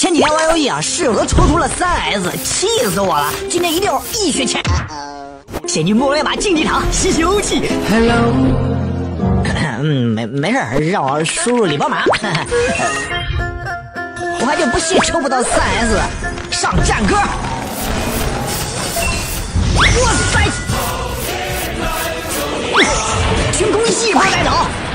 前几天玩游戏啊室友都抽出了三 s 气死我了今天一定要一血前。先去末日马把竞技场吸吸欧气哈喽嗯没没事让我输入礼包码哈哈我还就不信抽不到三 s 上战歌。哇塞！群攻一波带走。